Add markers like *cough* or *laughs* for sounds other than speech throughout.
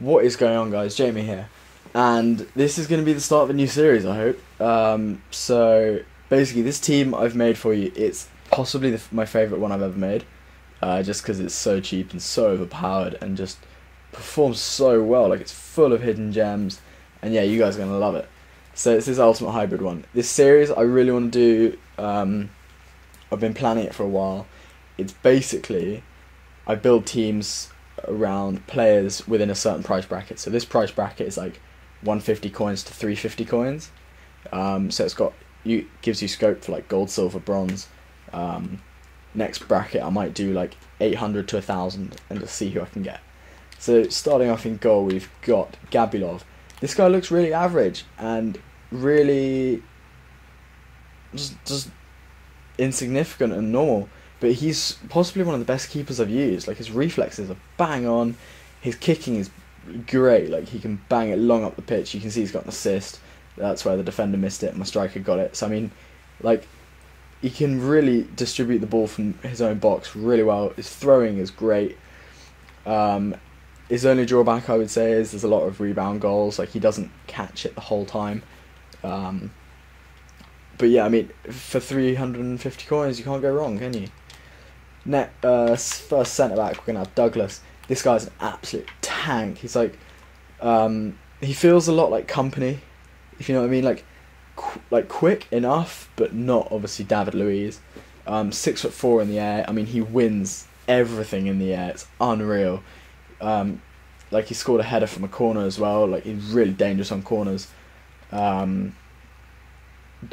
What is going on, guys? Jamie here, and this is going to be the start of a new series. I hope. Um, so basically, this team I've made for you, it's possibly the, my favorite one I've ever made, uh, just because it's so cheap and so overpowered and just performs so well. Like it's full of hidden gems, and yeah, you guys are gonna love it. So it's this ultimate hybrid one. This series I really want to do. Um, I've been planning it for a while. It's basically I build teams around players within a certain price bracket. So this price bracket is like 150 coins to 350 coins. Um, so it's got you gives you scope for like gold, silver, bronze. Um, next bracket I might do like 800 to 1000 and just see who I can get. So starting off in goal we've got Gabulov. This guy looks really average and really just, just insignificant and normal but he's possibly one of the best keepers I've used. Like his reflexes are bang on, his kicking is great. Like he can bang it long up the pitch. You can see he's got an assist. That's where the defender missed it. My striker got it. So I mean, like he can really distribute the ball from his own box really well. His throwing is great. Um, his only drawback, I would say, is there's a lot of rebound goals. Like he doesn't catch it the whole time. Um, but yeah, I mean, for 350 coins, you can't go wrong, can you? Net uh, first centre back, we're gonna have Douglas. This guy's an absolute tank. He's like, um, he feels a lot like Kompany, if you know what I mean. Like, qu- like quick enough, but not obviously David Luiz. Um, six foot four in the air. I mean, he wins everything in the air. It's unreal. Um, like he scored a header from a corner as well. Like he's really dangerous on corners. Um,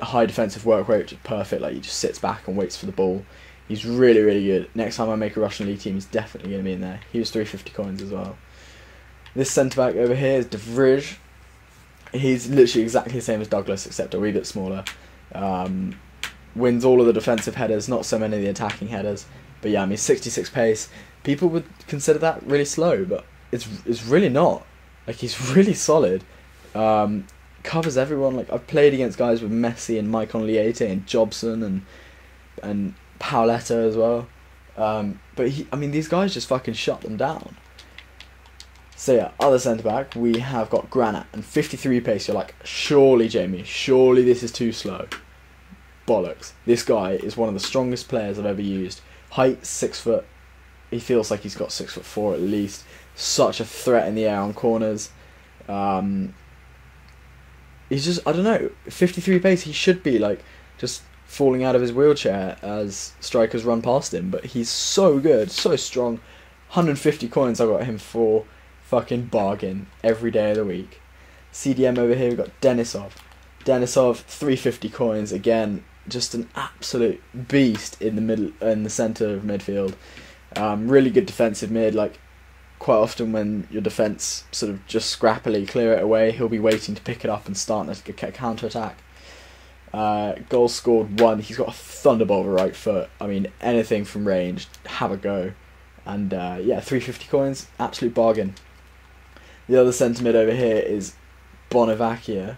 high defensive work rate, which is perfect. Like he just sits back and waits for the ball. He's really, really good. Next time I make a Russian League team, he's definitely going to be in there. He was 350 coins as well. This centre back over here is De. He's literally exactly the same as Douglas, except a wee bit smaller. Um, wins all of the defensive headers, not so many of the attacking headers. But yeah, I mean, 66 pace. People would consider that really slow, but it's it's really not. Like he's *laughs* really solid. Um, covers everyone. Like I've played against guys with Messi and Maicon Leite and Jobson and and Pauleta as well. Um, but he, I mean, these guys just fucking shut them down. So yeah, other centre back we have got Granat and 53 pace. You're like, surely Jamie, surely this is too slow. Bollocks. This guy is one of the strongest players I've ever used. Height six foot. He feels like he's got six foot four at least. Such a threat in the air on corners. Um, he's just I don't know. 53 pace. He should be like just falling out of his wheelchair as strikers run past him. But he's so good, so strong. 150 coins I got him for fucking bargain every day of the week. CDM over here, we've got Denisov. Denisov, 350 coins again. Just an absolute beast in the middle, in the center of midfield. Um, really good defensive mid. Like quite often when your defense sort of just scrappily clear it away, he'll be waiting to pick it up and start a counter attack. Uh, goal scored one. He's got a thunderbolt of a right foot. I mean, anything from range, have a go. And uh, yeah, 350 coins, absolute bargain. The other centre mid over here is Bonavacia.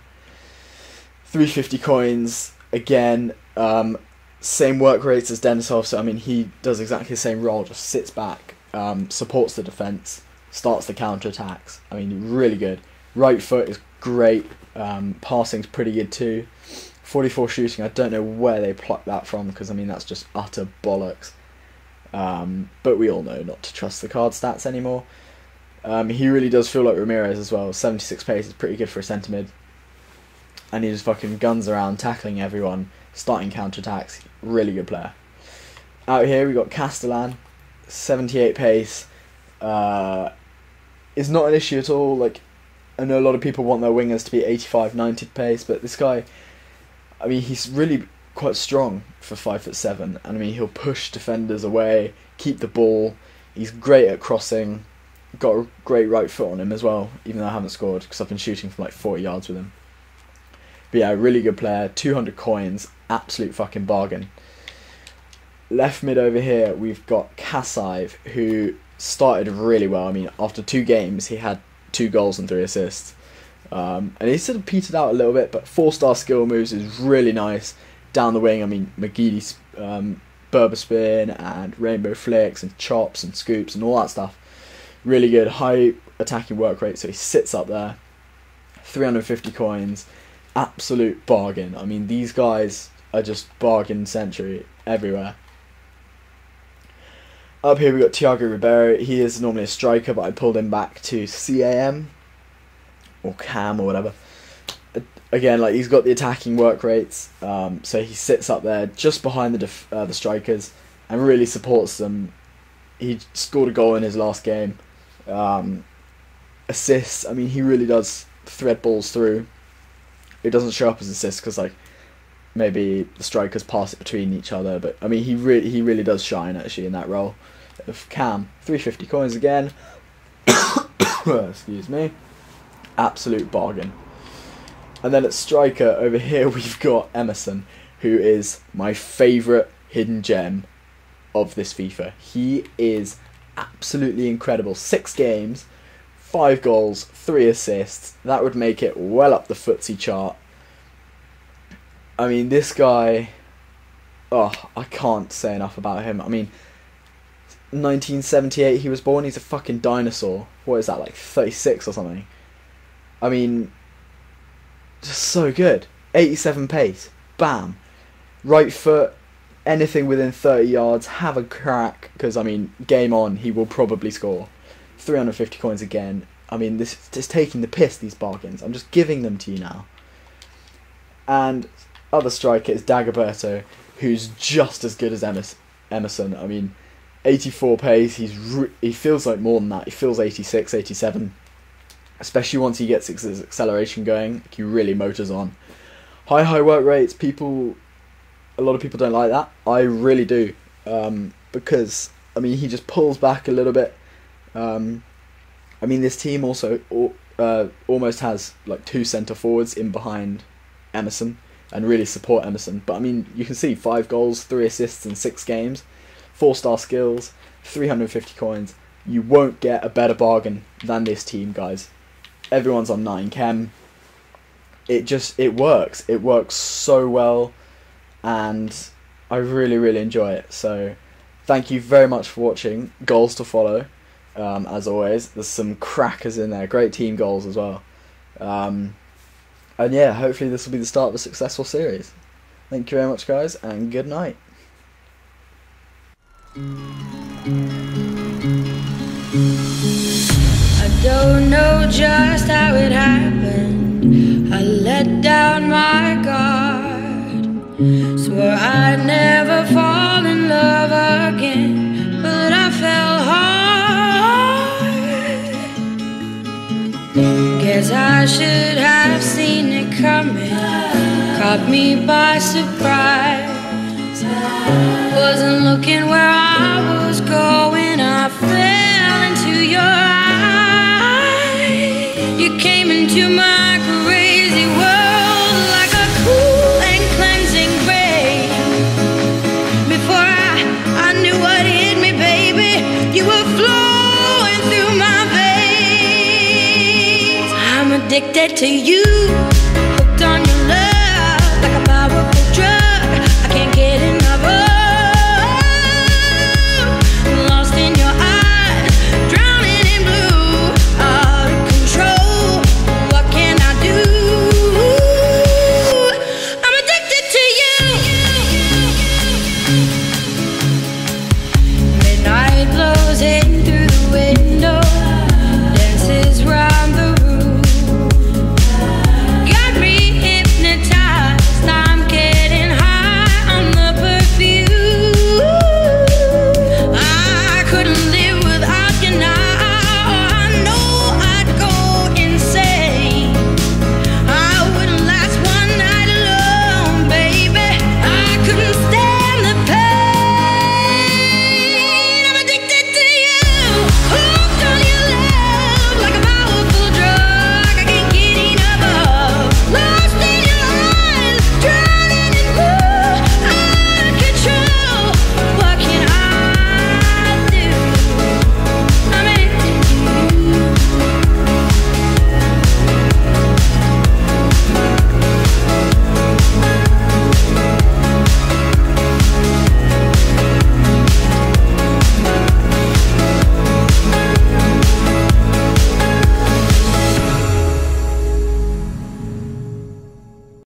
350 coins, again, um, same work rates as Denisov, so I mean, he does exactly the same role, just sits back, um, supports the defence, starts the counter attacks. I mean, really good. Right foot is great, um, passing's pretty good too. 44 shooting, I don't know where they plucked that from because I mean that's just utter bollocks. Um, but we all know not to trust the card stats anymore. Um, he really does feel like Ramires as well. 76 pace is pretty good for a centre mid. And he just fucking guns around, tackling everyone, starting counter attacks. Really good player. Out here we got Castellan, 78 pace. Uh, is not an issue at all. Like I know a lot of people want their wingers to be 85, 90 pace, but this guy I mean, he's really quite strong for five foot seven, and I mean he'll push defenders away, keep the ball. He's great at crossing. Got a great right foot on him as well, even though I haven't scored because I've been shooting from like 40 yards with him. But yeah, really good player. 200 coins, absolute fucking bargain. Left mid over here, we've got Kasaev, who started really well. I mean, after two games, he had two goals and three assists. Um, and he sort of petered out a little bit, but four star skill moves is really nice. Down the wing, I mean, McGeady, um, Berba spin and rainbow flicks and chops and scoops and all that stuff. really good, high attacking work rate. So he sits up there, 350 coins, absolute bargain. I mean, these guys are just bargain century everywhere. Up here we got Thiago Ribeiro. He is normally a striker, but I pulled him back to CAM or CAM or whatever. Again, like he's got the attacking work rates, um, so he sits up there just behind the uh, the strikers and really supports them. He scored a goal in his last game. Um, assists. I mean, he really does thread balls through. It doesn't show up as assists because like maybe the strikers pass it between each other, but I mean he really he really does shine actually in that role of Cam. 350 coins again. *coughs* Excuse me. Absolute bargain. And then at striker over here *laughs* we've got Emerson, who is my favourite hidden gem of this FIFA. He is absolutely incredible. Six games, five goals, three assists. That would make it well up the footsie chart. I mean, this guy. Oh, I can't say enough about him. I mean, 1978 he was born. He's a fucking dinosaur. What is that, like 36 or something? I mean, just so good. 87 pace. Bam. Right foot. Anything within 30 yards. Have a crack. Because, I mean, game on, he will probably score. 350 coins again. I mean, this is just taking the piss, these bargains. I'm just giving them to you now. And other striker is Dagoberto, who's just as good as Emerson. I mean, 84 pace, he's he feels like more than that. He feels 86, 87. Especially once he gets his acceleration going, he really motors on. High, high work rates, people, a lot of people don't like that. I really do. Um, because, I mean, he just pulls back a little bit. Um, I mean, this team also uh, almost has like two centre forwards in behind Emerson and really support Emerson. But I mean, you can see five goals, three assists in six games, four star skills, 350 coins. You won't get a better bargain than this team, guys. Everyone's on 9 chem. It just it works. It works so well and I really really enjoy it. So thank you very much for watching. Goals to follow um, as always. There's some crackers in there, great team goals as well. Um, and yeah, hopefully this will be the start of a successful series. Thank you very much, guys, and good night. Don't know just how it happened. I let down my guard. Swore I'd never fall in love again, but I fell hard. Guess I should have seen it coming. Caught me by surprise. Wasn't looking where I addicted to you, hooked on your love like a